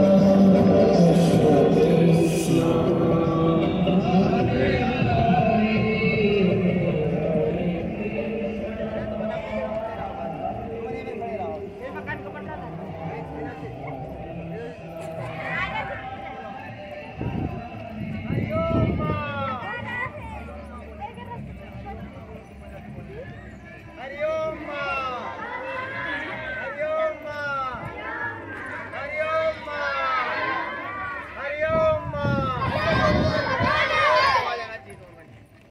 Krishna